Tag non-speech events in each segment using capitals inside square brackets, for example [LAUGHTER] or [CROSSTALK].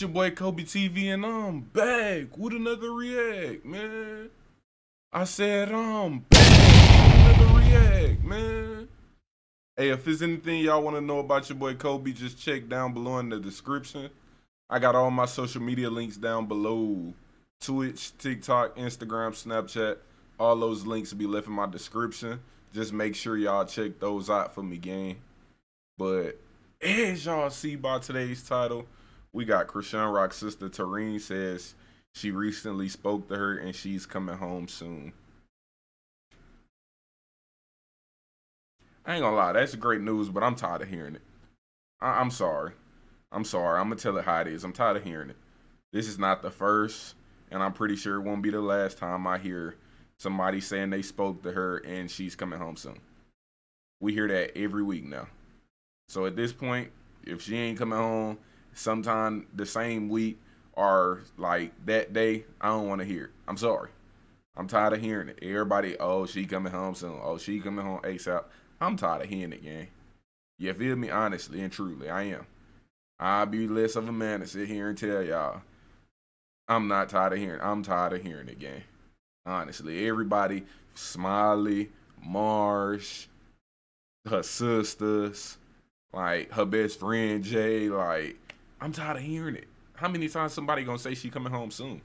Your boy Kobe TV, and I'm back with another react, man. I said I'm back with another react, man. Hey, if there's anything y'all want to know about your boy Kobe, just check down below in the description. I got all my social media links down below. Twitch, TikTok, Instagram, Snapchat. All those links will be left in my description. Just make sure y'all check those out for me, gang. But as y'all see by today's title, we got Chrisean Rock's sister Terrine says she recently spoke to her and she's coming home soon. I ain't gonna lie, that's great news, but I'm tired of hearing it. I- am sorry. I'm sorry. I'm gonna tell it how it is. I'm tired of hearing it. This is not the first, and I'm pretty sure it won't be the last time I hear somebody saying they spoke to her and she's coming home soon. We hear that every week now. So at this point, if she ain't coming home sometime the same week or like that day, I don't want to hear it. I'm sorry. I'm tired of hearing it. Everybody, oh, she coming home soon. Oh, she coming home ASAP. I'm tired of hearing it, gang. You feel me? Honestly and truly, I am. I'll be less of a man to sit here and tell y'all. I'm not tired of hearing. I'm tired of hearing it, gang. Honestly, everybody, Smiley, Marsh, her sisters, like her best friend Jay, like I'm tired of hearing it. How many times somebody gonna say she coming home soon?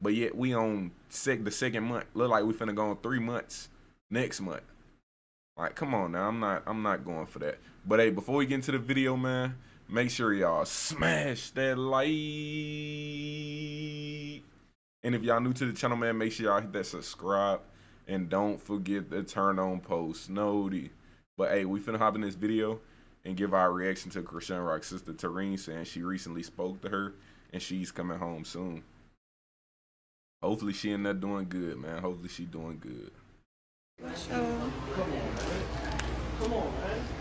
But yet we on sec the second month. Look like we finna go on three months next month. Like, come on now. I'm not I'm not going for that. But hey, before we get into the video, man, make sure y'all smash that like. And if y'all new to the channel, man, make sure y'all hit that subscribe. And don't forget to turn on post noti. But hey, we finna hop in this video and give our reaction to Chrisean Rock's sister Terrine saying she recently spoke to her and she's coming home soon. Hopefully she end up doing good, man. Hopefully she doing good. So,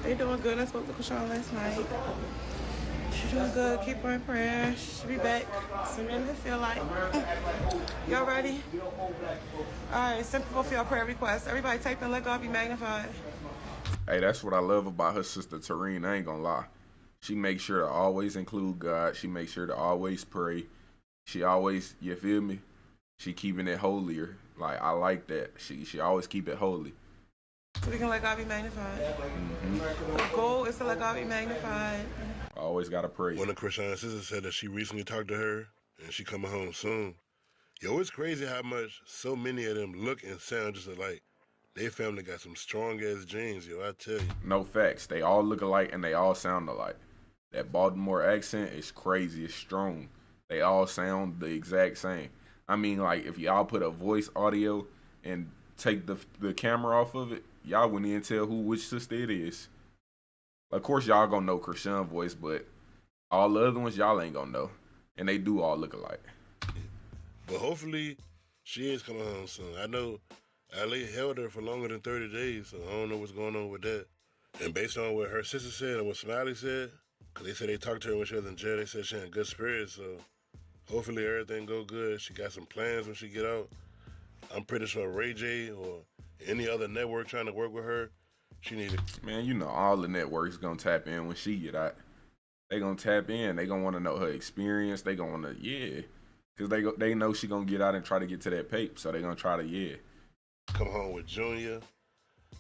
they doing good. I spoke to Chrisean last night. She's doing good. Keep her in prayer. She should be back sooner than feel like. [CLEARS THROAT] Y'all ready? All right, simple for your prayer request. Everybody type in let God be magnified. Hey, that's what I love about her sister Terrine. I ain't gonna lie. She makes sure to always include God. She makes sure to always pray. She always, you feel me? She keeping it holier. Like I like that. She she always keep it holy. We can let God be magnified. Mm-hmm. The goal is to let God be magnified. I always gotta pray. One of Chrisean's sisters said that she recently talked to her and she coming home soon. Yo, it's crazy how much so many of them look and sound just alike. They family got some strong ass genes, yo. I tell you. No facts. They all look alike and they all sound alike. That Baltimore accent is crazy. It's strong. They all sound the exact same. I mean, like if y'all put a voice audio and take the the camera off of it, y'all wouldn't even tell who which sister it is. Of course, y'all gonna know Chrisean voice, but all the other ones y'all ain't gonna know, and they do all look alike. But hopefully, she is coming home soon. I know Ali held her for longer than 30 days, so I don't know what's going on with that. And based on what her sister said and what Smiley said, because they said they talked to her when she was in jail, they said she had good spirits, so hopefully everything go good. She got some plans when she get out. I'm pretty sure Ray J or any other network trying to work with her, she need to. Man, you know all the networks gonna tap in when she get out. They gonna tap in. They gonna want to know her experience. They gonna want to yeah, cause they go, they know she gonna get out and try to get to that pape. So they gonna try to yeah come home with Junior.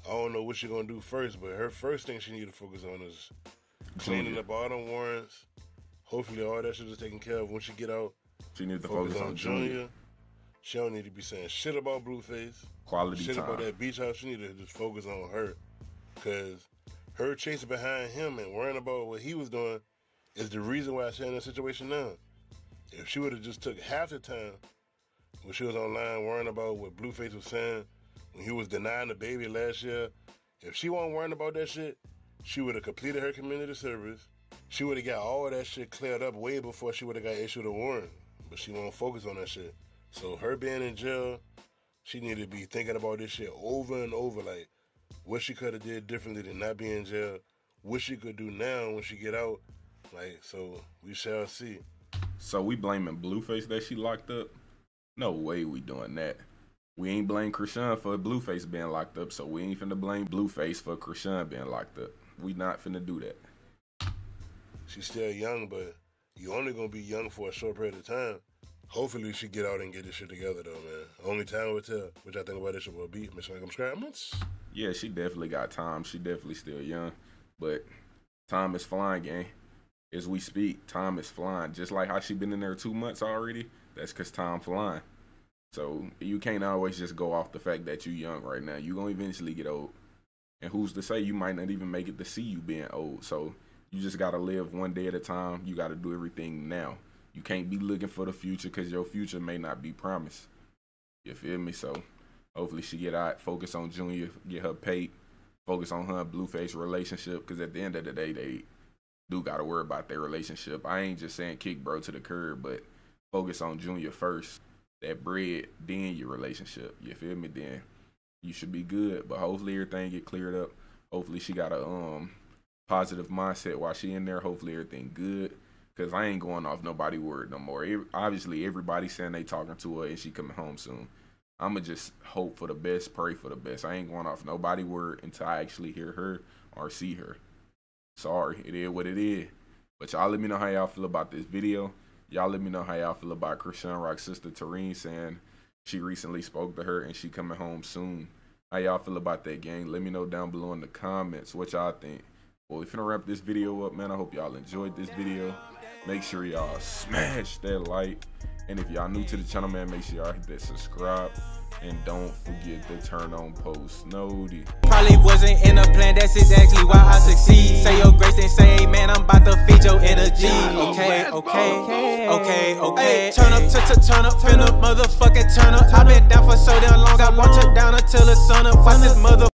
I don't know what she's gonna do first, but her first thing she need to focus on is cleaning up all the warrants. Hopefully, all that shit is taken care of when she get out. She needs to focus, focus on, on Junior. Junior. She don't need to be saying shit about Blueface. Quality shit time. about that beach house. She need to just focus on her, cause her chasing behind him and worrying about what he was doing is the reason why she's in that situation now. If she would have just took half the time when she was online worrying about what Blueface was saying when he was denying the baby last year, if she wasn't worrying about that shit, she would have completed her community service. She would have got all that shit cleared up way before she would have got issued a warrant. But she won't focus on that shit. So her being in jail, she needed to be thinking about this shit over and over, like what she could have did differently than not being in jail, what she could do now when she get out. Like, so we shall see. So we blaming Blueface that she locked up? No way we doing that. We ain't blame Chrisean for Blueface being locked up, so we ain't finna blame Blueface for Chrisean being locked up. We not finna do that. She's still young, but you only gonna be young for a short period of time. Hopefully she get out and get this shit together though, man. Only time will tell. Which I think about this shit will be Miss Like Scramblings. Yeah, she definitely got time. She definitely still young, but time is flying, gang. As we speak, time is flying. Just like how she been in there two months already. That's cause time flying. So you can't always just go off the fact that you're young right now. You're gonna eventually get old, and who's to say you might not even make it to see you being old? So you just gotta live one day at a time. You gotta do everything now. You can't be looking for the future because your future may not be promised. You feel me? So hopefully she get out, focus on Junior, get her paid, focus on her Blueface relationship. Because at the end of the day, they do gotta worry about their relationship. I ain't just saying kick bro to the curb, but focus on Junior first. That bread, then your relationship. You feel me? Then you should be good. But hopefully everything get cleared up. Hopefully she got a um positive mindset while she in there. Hopefully everything good. Cause I ain't going off nobody word no more. obviously everybody saying they talking to her and she coming home soon. I'ma just hope for the best, pray for the best. I ain't going off nobody word until I actually hear her or see her. Sorry, it is what it is. But y'all let me know how y'all feel about this video. Y'all let me know how y'all feel about Chrisean Rock's sister Terrine saying she recently spoke to her and she coming home soon. How y'all feel about that gang? Let me know down below in the comments what y'all think. Well, we finna wrap this video up, man. I hope y'all enjoyed this video. Make sure y'all smash that like. And if y'all new to the channel, man, make sure y'all hit that subscribe. And don't forget to turn on post noti. Probably wasn't in a plan, that's exactly why I succeed. Okay, okay. Turn up, turn up, finna motherfucking turn up. i been down for so damn long, I want you down until the sun up. Watch this mother.